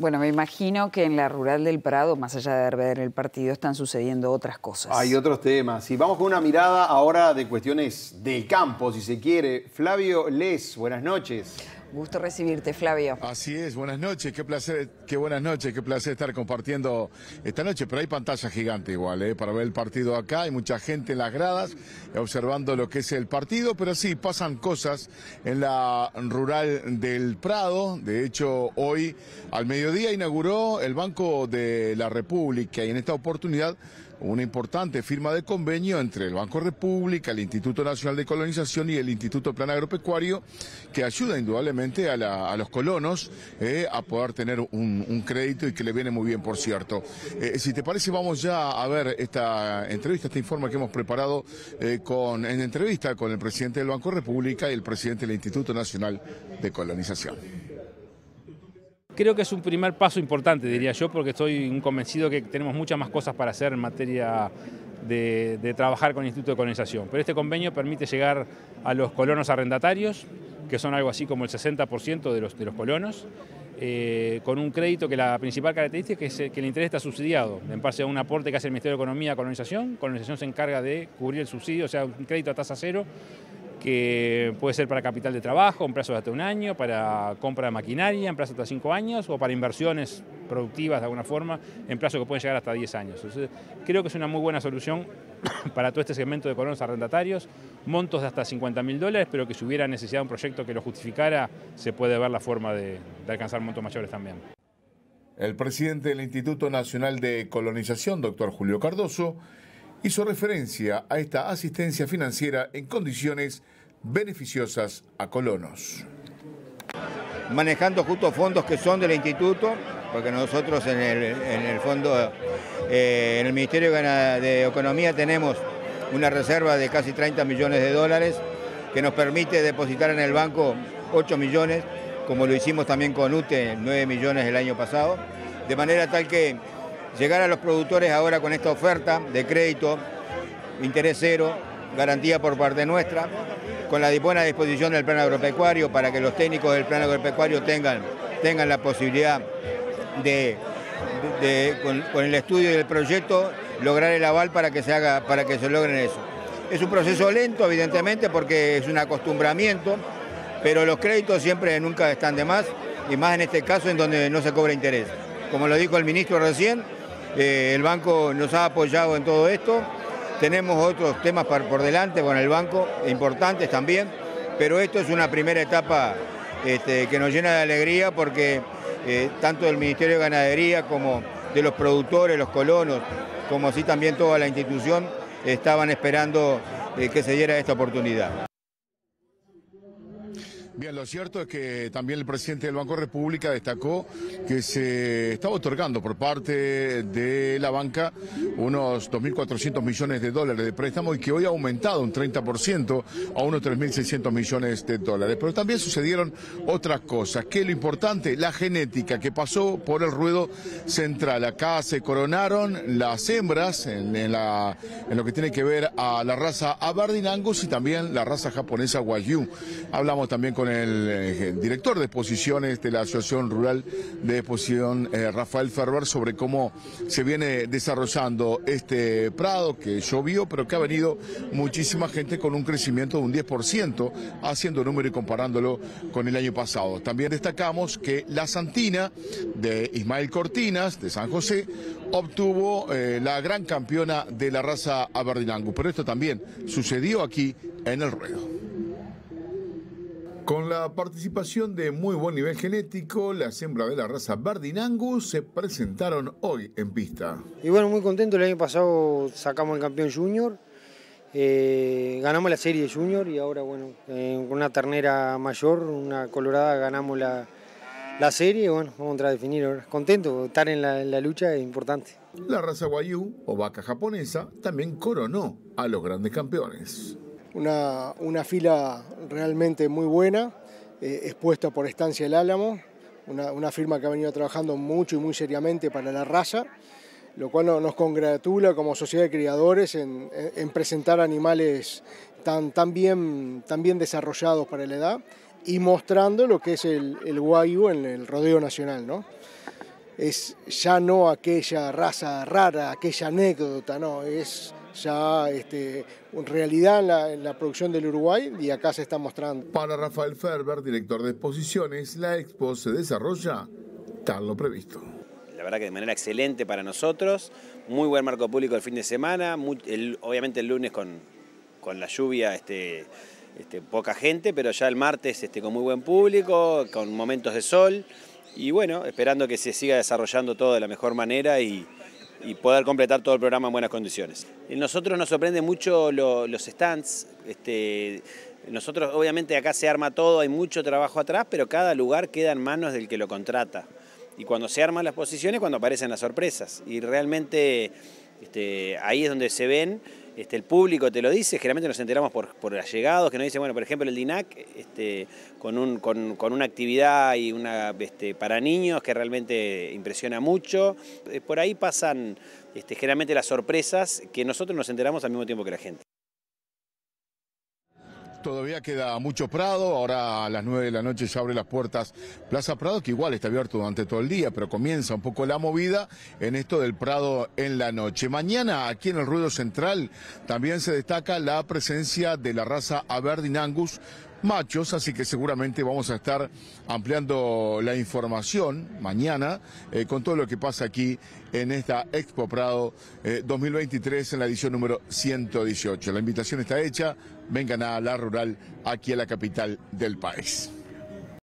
Bueno, me imagino que en la rural del Prado, más allá de ver el partido, están sucediendo otras cosas. Hay otros temas. Y vamos con una mirada ahora de cuestiones del campo, si se quiere. Flavio Les, buenas noches. Gusto recibirte, Flavio. Así es, buenas noches, qué placer, qué buenas noches, qué placer estar compartiendo esta noche, pero hay pantalla gigante igual, ¿eh? para ver el partido acá, hay mucha gente en las gradas observando lo que es el partido, pero sí, pasan cosas en la rural del Prado, de hecho hoy al mediodía inauguró el Banco de la República y en esta oportunidad una importante firma de convenio entre el Banco República, el Instituto Nacional de Colonización y el Instituto Plan Agropecuario, que ayuda indudablemente a, los colonos eh, a poder tener un, crédito y que le viene muy bien, por cierto. Eh, si te parece, vamos ya a ver esta entrevista, este informe que hemos preparado eh, con, en entrevista con el presidente del Banco República y el presidente del Instituto Nacional de Colonización. Creo que es un primer paso importante, diría yo, porque estoy convencido que tenemos muchas más cosas para hacer en materia de, trabajar con el Instituto de Colonización. Pero este convenio permite llegar a los colonos arrendatarios, que son algo así como el 60% de los, de los colonos, eh, con un crédito que la principal característica es que el interés está subsidiado, en base a un aporte que hace el Ministerio de Economía a Colonización. Colonización se encarga de cubrir el subsidio, o sea, un crédito a tasa cero que puede ser para capital de trabajo, en plazo de hasta un año, para compra de maquinaria, en plazo de hasta cinco años, o para inversiones productivas de alguna forma, en plazo que pueden llegar hasta 10 años. Entonces, creo que es una muy buena solución para todo este segmento de colonos arrendatarios, montos de hasta 50 mil dólares, pero que si hubiera necesidad de un proyecto que lo justificara, se puede ver la forma de, de alcanzar montos mayores también. El presidente del Instituto Nacional de Colonización, doctor Julio Cardoso, hizo referencia a esta asistencia financiera en condiciones beneficiosas a colonos. Manejando justo fondos que son del instituto, porque nosotros en el, fondo, eh, en el Ministerio de Economía tenemos una reserva de casi 30 millones de dólares que nos permite depositar en el banco 8 millones, como lo hicimos también con UTE, 9 millones el año pasado, de manera tal que llegar a los productores ahora con esta oferta de crédito, interés cero, garantía por parte nuestra, con la buena disposición del plan agropecuario para que los técnicos del plan agropecuario tengan, tengan la posibilidad de, con, el estudio del proyecto, lograr el aval para que se haga, para que se logren eso. Es un proceso lento, evidentemente, porque es un acostumbramiento, pero los créditos siempre nunca están de más, y más en este caso en donde no se cobra interés. Como lo dijo el ministro recién, eh, el banco nos ha apoyado en todo esto. Tenemos otros temas por delante con el banco, importantes también, pero esto es una primera etapa este, que nos llena de alegría porque eh, tanto del Ministerio de Ganadería como de los productores, los colonos, como así también toda la institución, estaban esperando eh, que se diera esta oportunidad. Bien, lo cierto es que también el presidente del Banco República destacó que se estaba otorgando por parte de la banca unos 2.400 millones de dólares de préstamo y que hoy ha aumentado un 30% a unos 3.600 millones de dólares. Pero también sucedieron otras cosas, que lo importante, la genética que pasó por el ruedo central. Acá se coronaron las hembras en, lo que tiene que ver a la raza Aberdeen Angus y también la raza japonesa Wagyu. Hablamos también con el, eh, director de exposiciones de la Asociación Rural de Exposición, eh, Rafael Ferber, sobre cómo se viene desarrollando este prado que llovió, pero que ha venido muchísima gente con un crecimiento de un 10%, haciendo número y comparándolo con el año pasado. También destacamos que la Santina de Ismael Cortinas, de San José, obtuvo eh, la gran campeona de la raza Aberdeen pero esto también sucedió aquí en el ruedo. Con la participación de muy buen nivel genético, las hembras de la raza Bardinangus se presentaron hoy en pista. Y bueno, muy contento, el año pasado sacamos el campeón junior, eh, ganamos la serie junior y ahora bueno, eh, con una ternera mayor, una colorada, ganamos la, serie y bueno, vamos a entrar a definir ahora. Contento, estar en la, en la lucha es importante. La raza Wayu o vaca japonesa también coronó a los grandes campeones una, una fila realmente muy buena, eh, expuesta por Estancia El Álamo, una, firma que ha venido trabajando mucho y muy seriamente para la raza, lo cual nos congratula como sociedad de criadores en, presentar animales tan, tan, bien, tan bien desarrollados para la edad y mostrando lo que es el, el guayu en el rodeo nacional. ¿no? es ya no aquella raza rara, aquella anécdota, no, es ya este, en realidad en la, producción del Uruguay y acá se está mostrando. Para Rafael Ferber, director de exposiciones, la expo se desarrolla tal lo previsto. La verdad que de manera excelente para nosotros, muy buen marco público el fin de semana, obviamente el lunes con, con la lluvia este, este, poca gente, pero ya el martes este, con muy buen público, con momentos de sol y bueno, esperando que se siga desarrollando todo de la mejor manera y, poder completar todo el programa en buenas condiciones. nosotros nos sorprende mucho los stands, este, nosotros obviamente acá se arma todo, hay mucho trabajo atrás, pero cada lugar queda en manos del que lo contrata. Y cuando se arman las posiciones, cuando aparecen las sorpresas. Y realmente este, ahí es donde se ven este, el público te lo dice, generalmente nos enteramos por, por allegados que nos dicen, bueno, por ejemplo, el DINAC este, con, una actividad y una este, para niños que realmente impresiona mucho. Eh, por ahí pasan generalmente las sorpresas que nosotros nos enteramos al mismo tiempo que la gente. Todavía queda mucho Prado, ahora a las 9 de la noche se abre las puertas Plaza Prado, que igual está abierto durante todo el día, pero comienza un poco la movida en esto del Prado en la noche. Mañana aquí en el Ruido Central también se destaca la presencia de la raza Aberdeen Angus, machos, así que seguramente vamos a estar ampliando la información mañana eh, con todo lo que pasa aquí en esta Expo Prado 2023 eh, en la edición número 118. La invitación está hecha, vengan a la rural aquí a la capital del país.